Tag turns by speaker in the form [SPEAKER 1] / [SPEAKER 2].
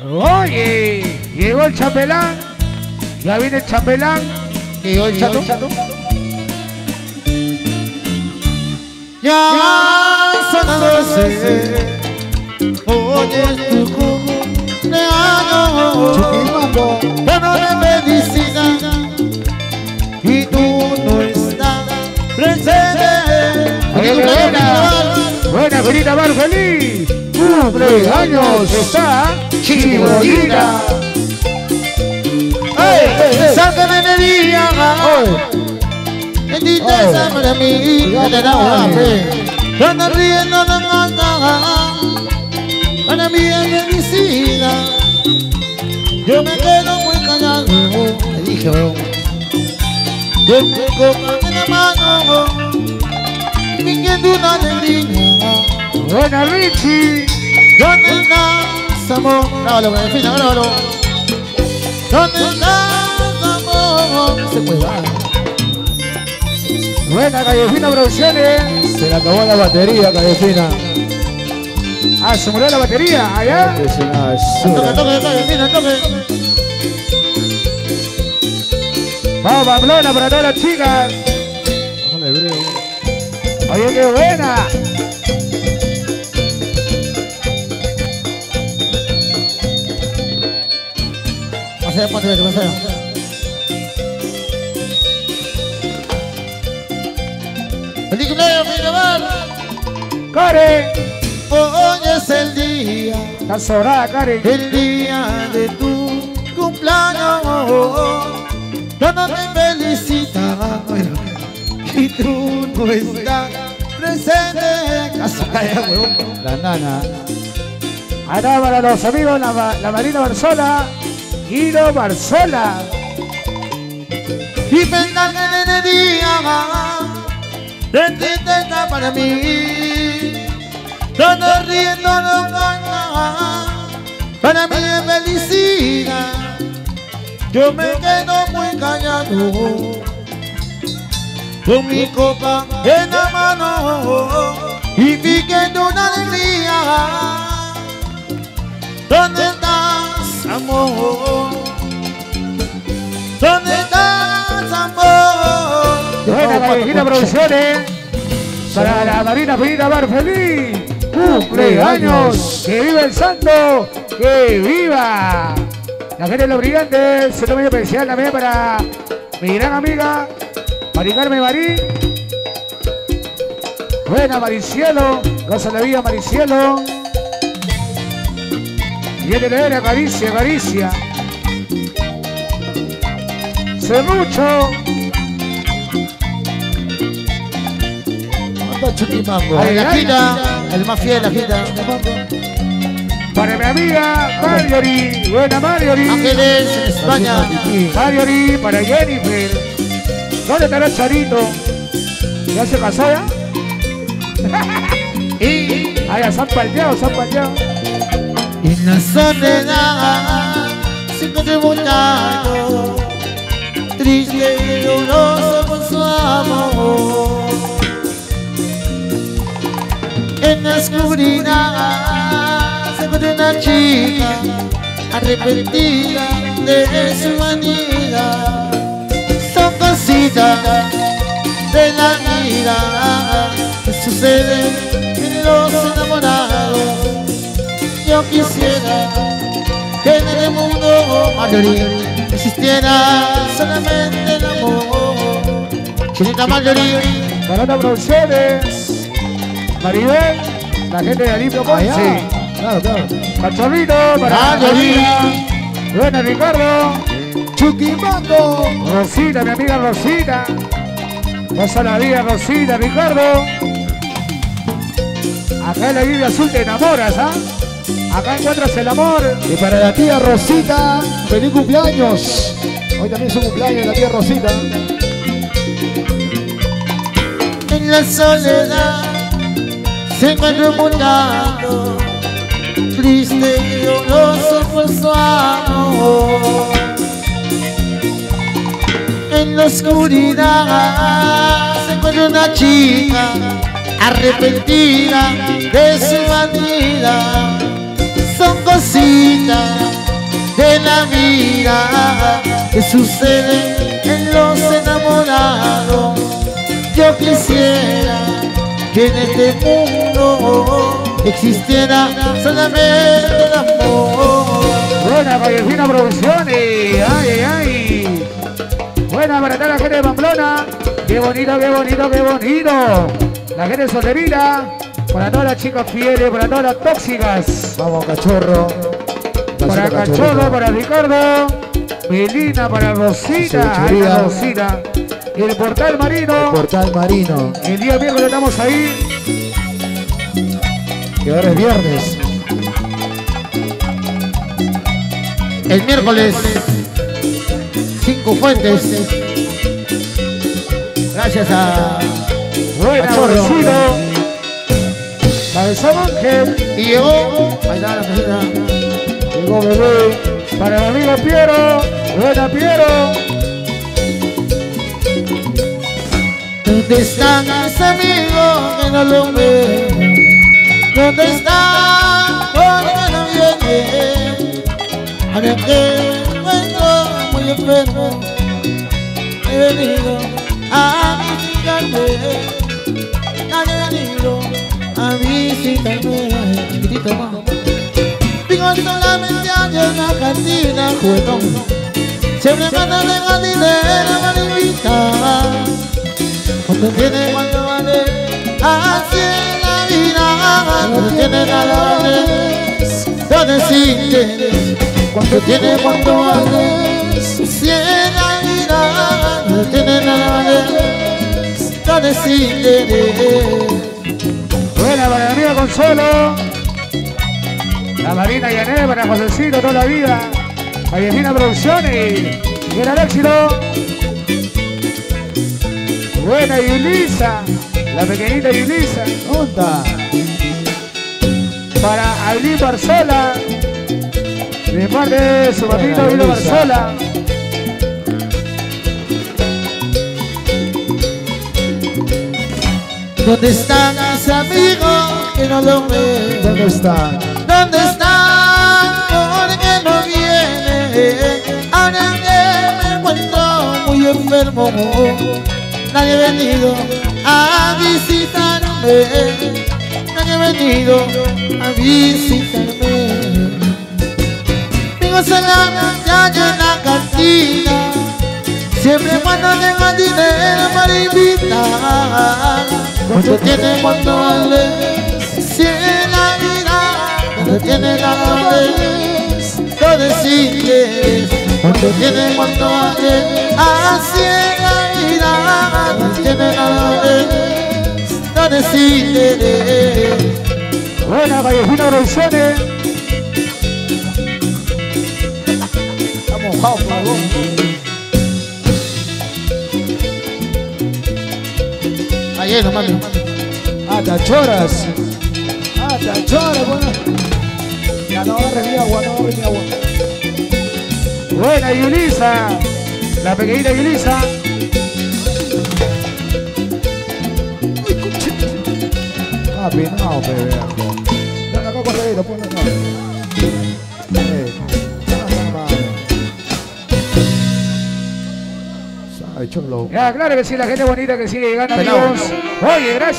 [SPEAKER 1] Oye, llegó el chapelán. Ya viene el chapelán.
[SPEAKER 2] Llegó el chato.
[SPEAKER 3] Ya son es tu.
[SPEAKER 2] Chuquimambo.
[SPEAKER 3] Bueno, de felicidad. Y tú no estás presente.
[SPEAKER 1] Oye, buena. Buena, Benita Mar, feliz. Cumpleaños está Chibolita.
[SPEAKER 3] ¡Ey! ¡Sácame de día! Bendita esa para mí.
[SPEAKER 2] Ya te
[SPEAKER 3] Cuando no canta. Para mí es. Yo me quedo muy callado.
[SPEAKER 2] Dije, weón.
[SPEAKER 3] Yo en la mano. Fingiendo una alegría.
[SPEAKER 1] Buena, Richie.
[SPEAKER 3] ¿Dónde estás, amor? Grábalo, que defina, grábalo. ¿Dónde estás, amor?
[SPEAKER 2] Se puede dar.
[SPEAKER 1] Buena, Callefina Producciones.
[SPEAKER 2] Se le acabó la batería, Callefina.
[SPEAKER 1] Ah, se murió la batería. Allá.
[SPEAKER 2] Es una basura.
[SPEAKER 3] toque, toque, toque.
[SPEAKER 1] Vamos, Pamplona, para todas las chicas. Oye, qué buena.
[SPEAKER 3] ¡Feliz cumpleaños, Miramar!
[SPEAKER 1] Karen.
[SPEAKER 3] Hoy es el día,
[SPEAKER 1] Está sobrada, Karen.
[SPEAKER 3] el día de tu cumpleaños. Cuando te felicita y tú no estás presente. Calla, huevón.
[SPEAKER 2] La nana.
[SPEAKER 1] Acá para los amigos, la Marina Barzola. Guido Barzola.
[SPEAKER 3] Y pensar que de tristeza para mí Todo riendo no gana Para mí es felicidad Yo me quedo muy callado Con mi copa en la mano Y fingiendo una alegría ¿Dónde estás, amor?
[SPEAKER 1] Callejina Producciones. Para la Marina Finita Bar Feliz. Cumpleaños. Que viva el santo. Que viva. La gente de los brillantes. Se especial también para mi gran amiga. Mari Carmen Marín. Buena Maricielo. Goza la vida Maricielo. Viene de ver caricia, caricia. Serrucho. Ay,
[SPEAKER 3] La gira, el más fiel, la gira.
[SPEAKER 1] Para mi amiga Marjorie. Buena Marjorie.
[SPEAKER 3] Ángeles, en España.
[SPEAKER 1] Marjorie, para Jennifer. ¿Dónde estará Charito? ¿Ya se casó ya?
[SPEAKER 3] Y
[SPEAKER 1] Ah, ya se han palteado, se han palteado.
[SPEAKER 3] en la soledad se encuentra un triste y lloroso La oscuridad se encuentra una chica arrepentida de su vanidad. Son cositas de la vida que suceden en los enamorados. Yo quisiera que en el mundo Marjorie existiera solamente el amor. Chinita Marjorie,
[SPEAKER 1] Carona Producciones. Maribel. La gente de Alipio
[SPEAKER 2] Allá.
[SPEAKER 1] Ponce.
[SPEAKER 2] Claro, claro.
[SPEAKER 1] Cachorrito para
[SPEAKER 3] Marjorie.
[SPEAKER 1] María. Buena Ricardo.
[SPEAKER 2] Chuquimambo.
[SPEAKER 1] Rosita, mi amiga Rosita. Goza la vida, Rosita, Ricardo. Acá en la Biblia Azul te enamoras, ¿ah? Acá encuentras el amor.
[SPEAKER 2] Y para la tía Rosita, feliz cumpleaños. Hoy también es su cumpleaños de la tía Rosita.
[SPEAKER 3] en la soledad Semana molhado Triste e doloroso fue su En la oscuridad se encuentra una chica Arrepentida de su bandida Son cositas de la vida Que suceden en los enamorados. Yo quisiera que en este mundo existiera solamente el amor.
[SPEAKER 1] Buena Vallefina Producciones. Ay, ay, ay. Buena para toda la gente de Pamplona. Qué bonito, qué bonito, qué bonito. La gente de solterita. Para todas las chicas fieles, para todas las tóxicas.
[SPEAKER 2] Vamos, cachorro.
[SPEAKER 1] Para Cachorro, para Ricardo. Melina, para Rosita. Ay, Rosita. El portal marino.
[SPEAKER 2] Portal Marino,
[SPEAKER 1] El día miércoles estamos ahí.
[SPEAKER 2] que ahora es viernes.
[SPEAKER 3] El miércoles, cinco fuentes. Gracias a
[SPEAKER 1] Buena. Rosito. Cabezón Ángel.
[SPEAKER 3] Y llegó, ahí está la.
[SPEAKER 1] Llegó bebé. Para el amigo Piero. Buena Piero.
[SPEAKER 3] ¿Dónde están mis amigos que no lo ven? ¿Dónde están? ¿Por qué no vienen? A ver que encuentro muy enfermo. He venido a visitarme. Nadie ha venido a visitarme. Chiquitito. Digo solamente allá en la cantina, juguetón. Siempre cuando tengo dinero me invitan. Cuando tiene cuando vale, así la vida. Cuando tiene nada vale, no decide. Cuando tiene cuando vale, si la vida. Cuando tiene nada vale, no decide.
[SPEAKER 1] Buena para amigo Consuelo. La Marina Yané para Josecito toda la vida. Vallefina Producciones. Buena el éxito. Buena Yulisa. La pequeñita Yulisa.
[SPEAKER 2] Onda.
[SPEAKER 1] Para Ailín Barzola. De parte de su papito Vilo. Barzola.
[SPEAKER 3] ¿Dónde están mis amigos que no lo ven?
[SPEAKER 2] ¿Dónde está?
[SPEAKER 3] ¿Dónde están? ¿Por qué no vienen? Ahora que me encuentro muy enfermo, nadie ha venido a visitarme. Nadie ha venido a visitarme. Tengo solamente allá en la cantina. Siempre cuando tengo dinero para invitar. Cuando tiene, cuando vale. Si en la vida, cuando tiene la vale. Lo decides. Cuando tiene, cuando vale. Lo decides.
[SPEAKER 1] Buena Vallefina Producciones.
[SPEAKER 2] Estamos mojados por algo.
[SPEAKER 3] Ayer, no mami.
[SPEAKER 2] Ah, tachoras. Ah, tachoras, bueno. Ya no agarres mi agua, no agarres mi agua.
[SPEAKER 1] Buena Yulisa. La pequeñita Yulisa.
[SPEAKER 2] Pinado, acá, acá. Eh, cholo.
[SPEAKER 1] Ya, claro que sí, la gente bonita que sigue llegando, amigos. Oye, gracias.